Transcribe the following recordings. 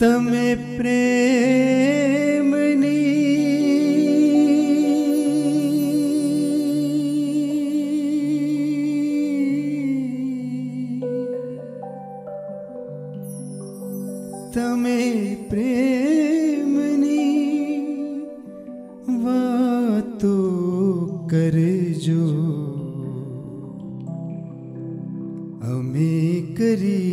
તમે પ્રેમની તમે પ્રેમની વાતો કરજો અમે કરીશું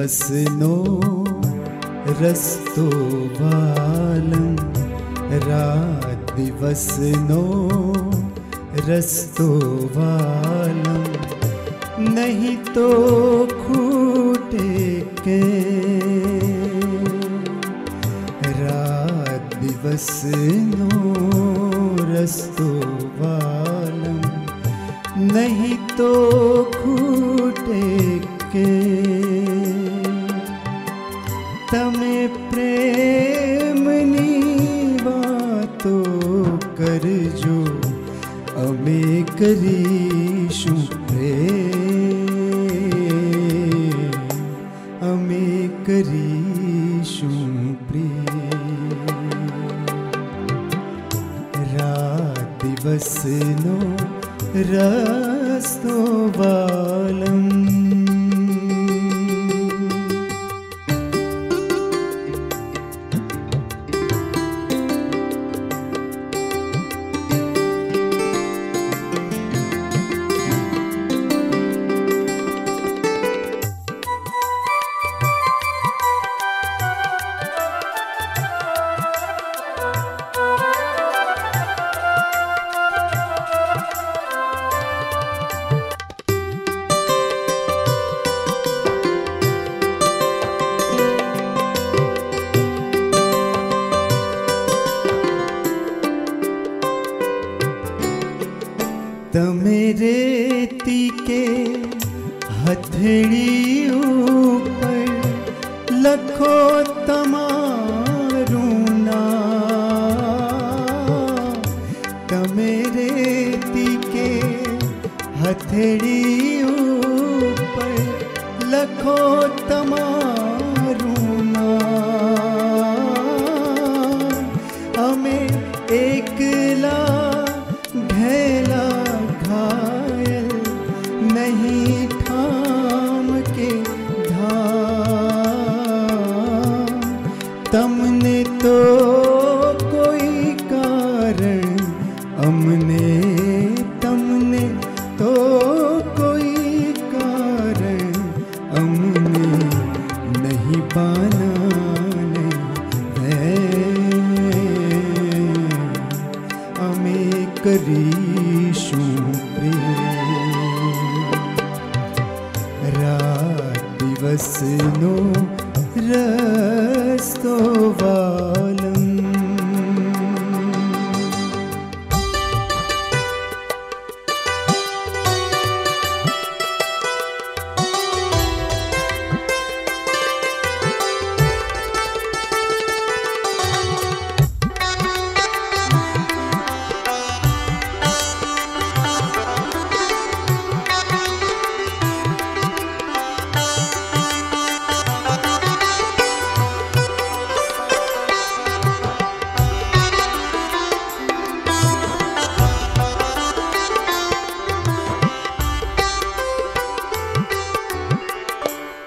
वसनो रस्तो बालं रादिवसनो रस्तो बालम नहीं तो खूटे के रात दिवस रस्तो बालम नहीं तो खूटे के તો ખૂટે કે તમે પ્રેમની વાતો કરજો અમે કરીશું પ્રેમ અમે કરીશું પ્રેમ રાત દિવસનો રસ્તો વાલમ तमे रेती के हथड़ी ऊपर लखो तमारू ना तमे रेती के हथड़ी ऊपर लखो तमारू ना हमें एक तो कोई कारण अमने तमने तो कोई कारण अमने नहीं पाना अमे करीशु प्रेम। रात दिवस नो restovala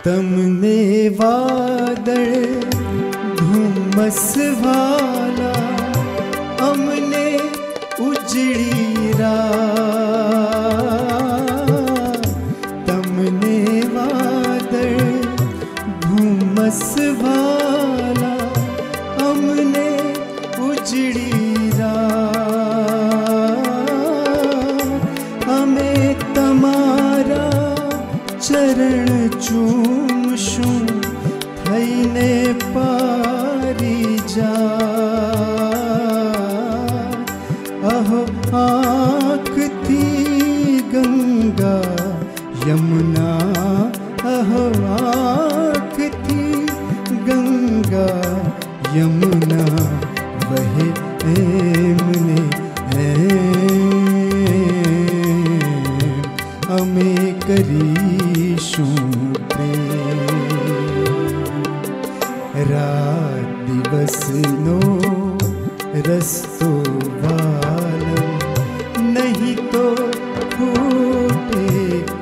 तमने वादळ धुम्मस वाला हमने उजड़ी ચૂમશું થઈને પારી જા અહો આંખથી ગંગા યમુના અહો આંખથી ગંગા યમુના રાત દિવસનો રસ્તો વાલમ નહીં તો ખૂટે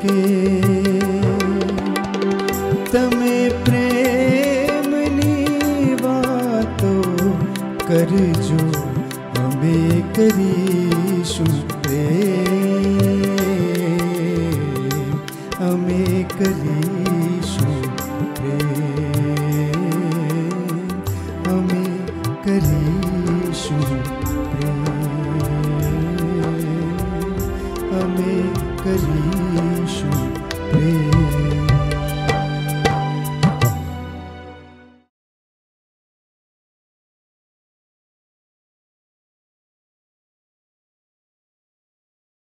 કે તમે પ્રેમની વાતો કરજો અમે કરીશું પ્રેમ અમે કરીશું પ્રેમ feliz.